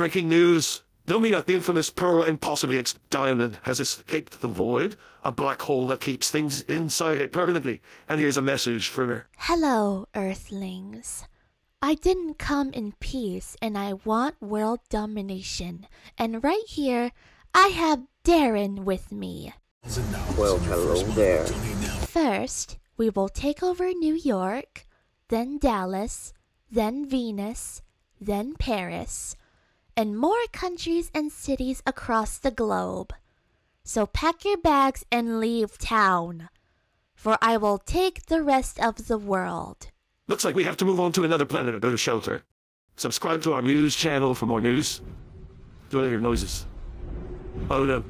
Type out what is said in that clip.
Breaking news. Domina, the infamous pearl and possibly its diamond, has escaped the void, a black hole that keeps things inside it permanently. And here's a message for her. Hello, Earthlings. I didn't come in peace and I want world domination. And right here, I have Darren with me. Well, hello there. First, we will take over New York, then Dallas, then Venus, then Paris, and more countries and cities across the globe. So pack your bags and leave town, for I will take the rest of the world. Looks like we have to move on to another planet or go to shelter. Subscribe to our news channel for more news. Do I hear noises? Oh no.